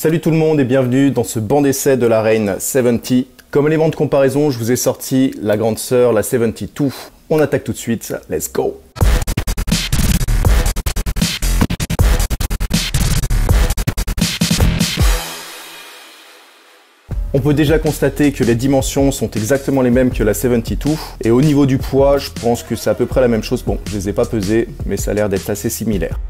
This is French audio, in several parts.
Salut tout le monde et bienvenue dans ce banc d'essai de la Reine 70. Comme élément de comparaison, je vous ai sorti la grande sœur, la 72. On attaque tout de suite, let's go On peut déjà constater que les dimensions sont exactement les mêmes que la 72 et au niveau du poids, je pense que c'est à peu près la même chose. Bon, je les ai pas pesés, mais ça a l'air d'être assez similaire.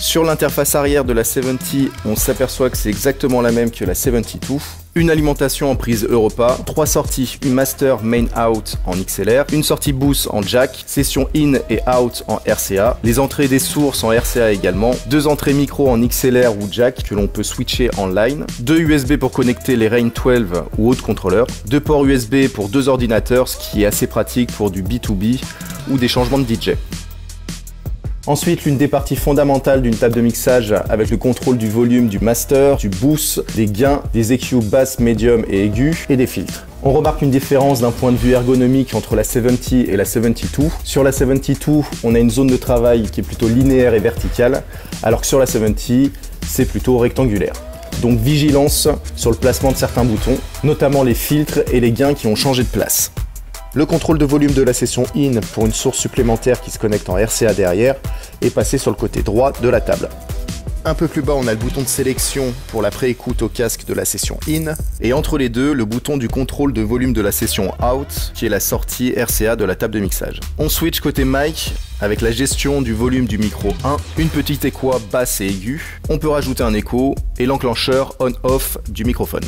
Sur l'interface arrière de la 70, on s'aperçoit que c'est exactement la même que la 72. Une alimentation en prise Europa, trois sorties, master main out en XLR, une sortie boost en jack, session in et out en RCA, les entrées des sources en RCA également, deux entrées micro en XLR ou jack que l'on peut switcher en line, deux USB pour connecter les Rain 12 ou autres contrôleurs, deux ports USB pour deux ordinateurs, ce qui est assez pratique pour du B2B ou des changements de DJ. Ensuite, l'une des parties fondamentales d'une table de mixage avec le contrôle du volume du master, du boost, des gains, des EQ basse, médium et aigus et des filtres. On remarque une différence d'un point de vue ergonomique entre la 70 et la 72. Sur la 72, on a une zone de travail qui est plutôt linéaire et verticale, alors que sur la 70, c'est plutôt rectangulaire. Donc vigilance sur le placement de certains boutons, notamment les filtres et les gains qui ont changé de place le contrôle de volume de la session IN pour une source supplémentaire qui se connecte en RCA derrière est passé sur le côté droit de la table. Un peu plus bas, on a le bouton de sélection pour la pré-écoute au casque de la session in. Et entre les deux, le bouton du contrôle de volume de la session out, qui est la sortie RCA de la table de mixage. On switch côté mic avec la gestion du volume du micro 1, une petite écho basse et aiguë. On peut rajouter un écho et l'enclencheur on-off du microphone.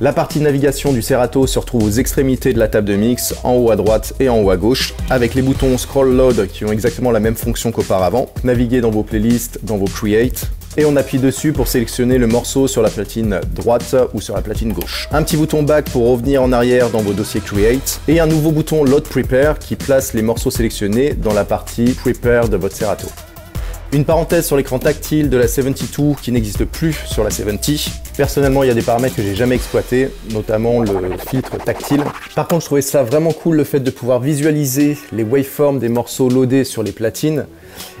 La partie navigation du Serato se retrouve aux extrémités de la table de mix, en haut à droite et en haut à gauche, avec les boutons Scroll Load qui ont exactement la même fonction qu'auparavant. Naviguer dans vos playlists, dans vos Create, et on appuie dessus pour sélectionner le morceau sur la platine droite ou sur la platine gauche. Un petit bouton back pour revenir en arrière dans vos dossiers Create et un nouveau bouton Load Prepare qui place les morceaux sélectionnés dans la partie Prepare de votre Serato. Une parenthèse sur l'écran tactile de la 72 qui n'existe plus sur la 70. Personnellement, il y a des paramètres que j'ai jamais exploités, notamment le filtre tactile. Par contre, je trouvais ça vraiment cool le fait de pouvoir visualiser les waveforms des morceaux loadés sur les platines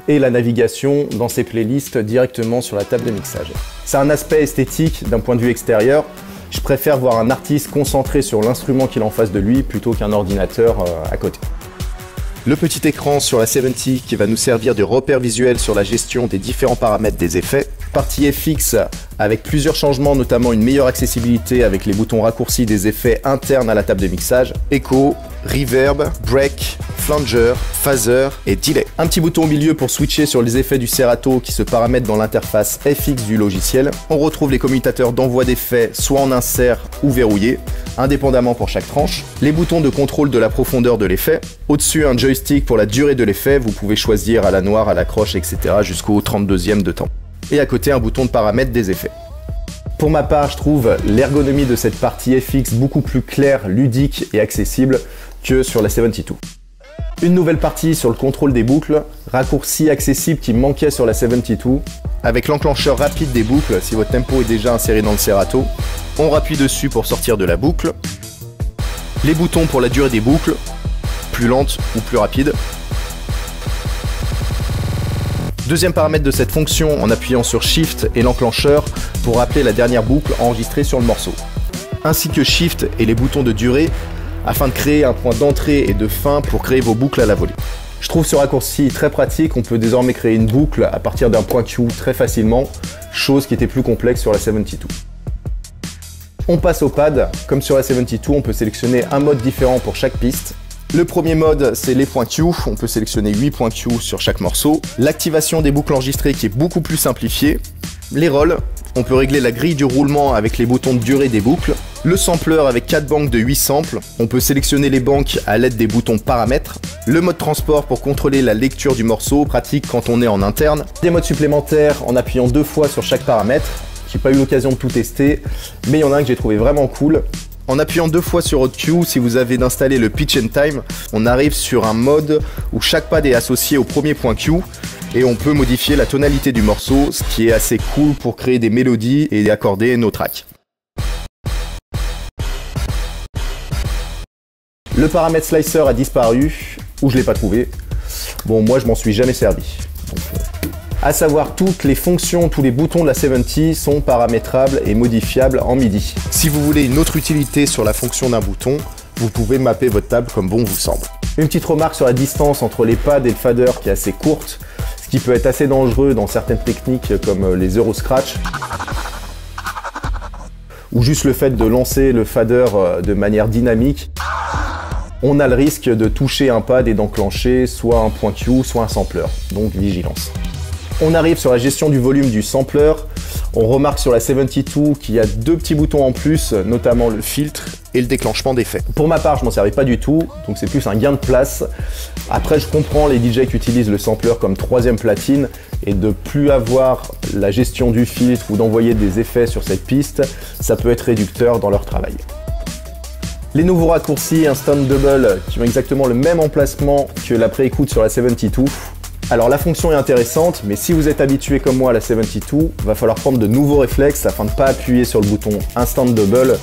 et la navigation dans ces playlists directement sur la table de mixage. C'est un aspect esthétique d'un point de vue extérieur. Je préfère voir un artiste concentré sur l'instrument qu'il a en face de lui plutôt qu'un ordinateur euh, à côté le petit écran sur la 70 qui va nous servir de repère visuel sur la gestion des différents paramètres des effets, partie FX avec plusieurs changements, notamment une meilleure accessibilité avec les boutons raccourcis des effets internes à la table de mixage, Echo, Reverb, Break, Flanger, Phaser et Delay. Un petit bouton au milieu pour switcher sur les effets du Serato qui se paramètrent dans l'interface FX du logiciel. On retrouve les commutateurs d'envoi d'effets soit en insert ou verrouillés, indépendamment pour chaque tranche. Les boutons de contrôle de la profondeur de l'effet. Au-dessus, un joystick pour la durée de l'effet, vous pouvez choisir à la noire, à la croche, etc. jusqu'au 32e de temps et à côté un bouton de paramètres des effets. Pour ma part, je trouve l'ergonomie de cette partie FX beaucoup plus claire, ludique et accessible que sur la 72. Une nouvelle partie sur le contrôle des boucles, raccourci accessible qui manquait sur la 72, avec l'enclencheur rapide des boucles si votre tempo est déjà inséré dans le Serato. On rappuie dessus pour sortir de la boucle. Les boutons pour la durée des boucles, plus lente ou plus rapide. Deuxième paramètre de cette fonction en appuyant sur Shift et l'enclencheur pour rappeler la dernière boucle enregistrée sur le morceau. Ainsi que Shift et les boutons de durée afin de créer un point d'entrée et de fin pour créer vos boucles à la volée. Je trouve ce raccourci très pratique, on peut désormais créer une boucle à partir d'un point Q très facilement, chose qui était plus complexe sur la 72. On passe au pad, comme sur la 72 on peut sélectionner un mode différent pour chaque piste, le premier mode, c'est les points Q. On peut sélectionner 8 points Q sur chaque morceau. L'activation des boucles enregistrées qui est beaucoup plus simplifiée. Les rolls. On peut régler la grille du roulement avec les boutons de durée des boucles. Le sampler avec 4 banques de 8 samples. On peut sélectionner les banques à l'aide des boutons paramètres. Le mode transport pour contrôler la lecture du morceau, pratique quand on est en interne. Des modes supplémentaires en appuyant deux fois sur chaque paramètre. J'ai pas eu l'occasion de tout tester, mais il y en a un que j'ai trouvé vraiment cool. En appuyant deux fois sur Q, si vous avez d'installer le Pitch and Time, on arrive sur un mode où chaque pad est associé au premier point Q et on peut modifier la tonalité du morceau, ce qui est assez cool pour créer des mélodies et accorder nos tracks. Le paramètre slicer a disparu, ou je l'ai pas trouvé. Bon, moi je m'en suis jamais servi. Euh, À savoir toutes les fonctions, tous les boutons de la 70 sont paramétrables et modifiables en MIDI. Si vous voulez une autre utilité sur la fonction d'un bouton, vous pouvez mapper votre table comme bon vous semble. Une petite remarque sur la distance entre les pads et le fader qui est assez courte, ce qui peut être assez dangereux dans certaines techniques comme les Euro Scratch ou juste le fait de lancer le fader euh, de manière dynamique, on a le risque de toucher un pad et d'enclencher soit un point Q, soit un sampler. Donc vigilance. On arrive sur la gestion du volume du sampler. On remarque sur la 72 qu'il y a deux petits boutons en plus, notamment le filtre et le déclenchement d'effet. Pour ma part, je m'en servais pas du tout, donc c'est plus un gain de place. Après, je comprends les DJ qui utilisent le sampler comme troisième platine et de plus avoir la gestion du filtre ou d'envoyer des effets sur cette piste, ça peut être réducteur dans leur travail. Les nouveaux raccourcis Instant Double qui ont exactement le même emplacement que la pré-écoute sur la 72. Alors la fonction est intéressante, mais si vous êtes habitué comme moi à la 72, va falloir prendre de nouveaux réflexes afin de ne pas appuyer sur le bouton Instant Double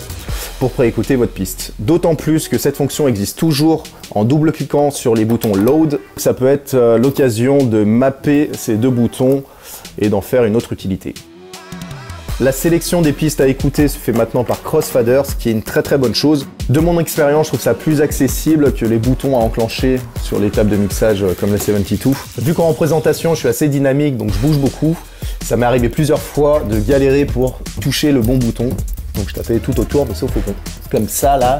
pour préécouter votre piste. D'autant plus que cette fonction existe toujours en double cliquant sur les boutons Load. Ça peut être euh, l'occasion de mapper ces deux boutons et d'en faire une autre utilité. La sélection des pistes à écouter se fait maintenant par Crossfader, ce qui est une très très bonne chose. De mon expérience, je trouve ça plus accessible que les boutons à enclencher sur les tables de mixage euh, comme la 72. Vu qu'en représentation, je suis assez dynamique, donc je bouge beaucoup, ça m'est arrivé plusieurs fois de galérer pour toucher le bon bouton. Donc je tapais tout autour, mais sauf au. Comme ça là.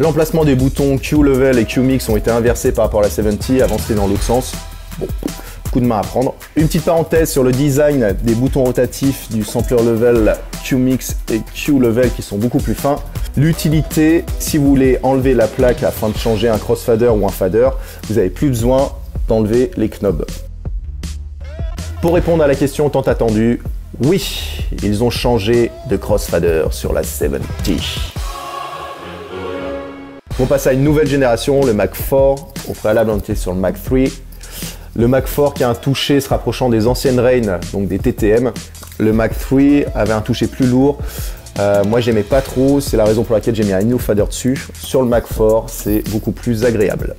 L'emplacement des boutons Q level et Q mix ont été inversés par rapport à la 70, avancés dans l'autre sens. Bon, de main à prendre. Une petite parenthèse sur le design des boutons rotatifs du sampler level Q-Mix et Q-Level qui sont beaucoup plus fins. L'utilité, si vous voulez enlever la plaque afin de changer un crossfader ou un fader, vous n'avez plus besoin d'enlever les knobs. Pour répondre à la question tant attendue, oui, ils ont changé de crossfader sur la 70. On passe à une nouvelle génération, le Mac 4. Au préalable, on était sur le Mac 3. Le Mac 4 qui a un toucher se rapprochant des anciennes Rain, donc des TTM. Le Mac 3 avait un toucher plus lourd. Euh, moi j'aimais pas trop, c'est la raison pour laquelle j'ai mis un Inno Fader dessus. Sur le Mac 4, c'est beaucoup plus agréable.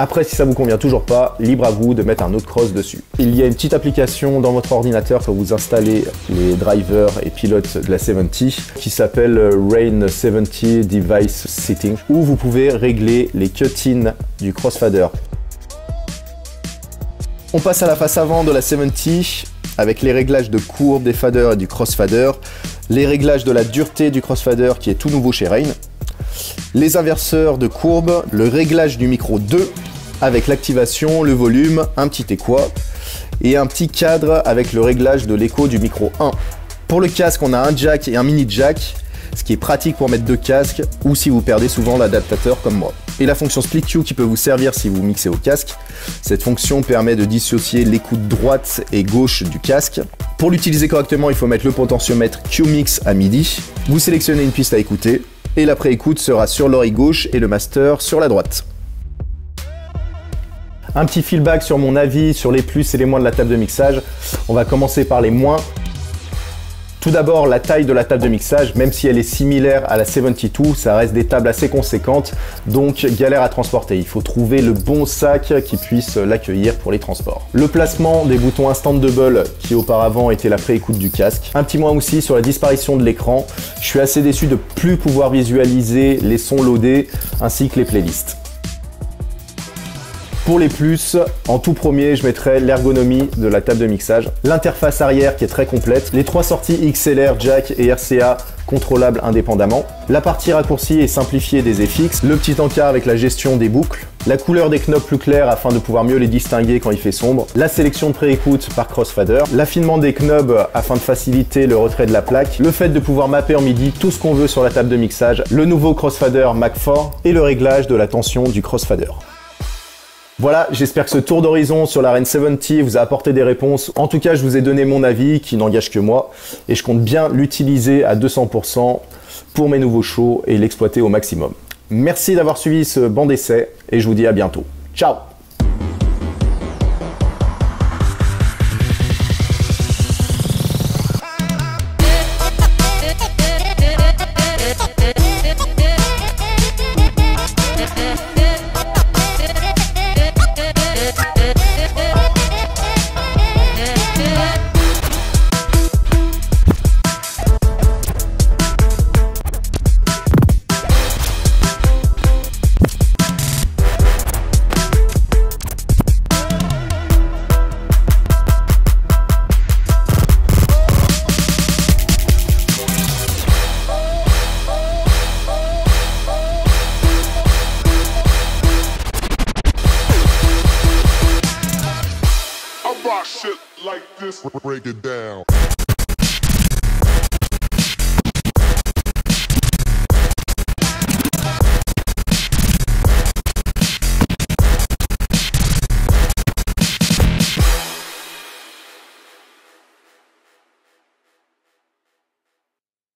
Après, si ça vous convient toujours pas, libre à vous de mettre un autre cross dessus. Il y a une petite application dans votre ordinateur pour vous installer les drivers et pilotes de la 70 qui s'appelle Rain 70 Device Setting où vous pouvez régler les cut-in du crossfader on passe à la face avant de la 70 avec les réglages de courbe des faders et du crossfader, les réglages de la dureté du crossfader qui est tout nouveau chez Rain, les inverseurs de courbe, le réglage du micro 2 avec l'activation, le volume, un petit écho et un petit cadre avec le réglage de l'écho du micro 1. Pour le casque, on a un jack et un mini jack, ce qui est pratique pour mettre deux casques ou si vous perdez souvent l'adaptateur comme moi et la fonction Split Q qui peut vous servir si vous mixez au casque. Cette fonction permet de dissocier l'écoute droite et gauche du casque. Pour l'utiliser correctement, il faut mettre le potentiomètre Q-Mix à midi. Vous sélectionnez une piste à écouter et la écoute sera sur l'oreille gauche et le master sur la droite. Un petit feedback sur mon avis sur les plus et les moins de la table de mixage. On va commencer par les moins. Tout d'abord, la taille de la table de mixage, même si elle est similaire à la 72, ça reste des tables assez conséquentes, donc galère à transporter. Il faut trouver le bon sac qui puisse l'accueillir pour les transports. Le placement des boutons Instant Double, qui auparavant était la pré-écoute du casque. Un petit moins aussi sur la disparition de l'écran. Je suis assez déçu de plus pouvoir visualiser les sons loadés ainsi que les playlists. Pour les plus, en tout premier, je mettrai l'ergonomie de la table de mixage, l'interface arrière qui est très complète, les trois sorties XLR, jack et RCA contrôlables indépendamment, la partie raccourcie et simplifiée des FX, le petit encart avec la gestion des boucles, la couleur des knobs plus claire afin de pouvoir mieux les distinguer quand il fait sombre, la sélection de pré-écoute par crossfader, l'affinement des knobs afin de faciliter le retrait de la plaque, le fait de pouvoir mapper en MIDI tout ce qu'on veut sur la table de mixage, le nouveau crossfader Mac 4 et le réglage de la tension du crossfader. Voilà, j'espère que ce tour d'horizon sur la Reine 70 vous a apporté des réponses. En tout cas, je vous ai donné mon avis qui n'engage que moi et je compte bien l'utiliser à 200% pour mes nouveaux shows et l'exploiter au maximum. Merci d'avoir suivi ce banc d'essai et je vous dis à bientôt. Ciao shit like this. Break it down.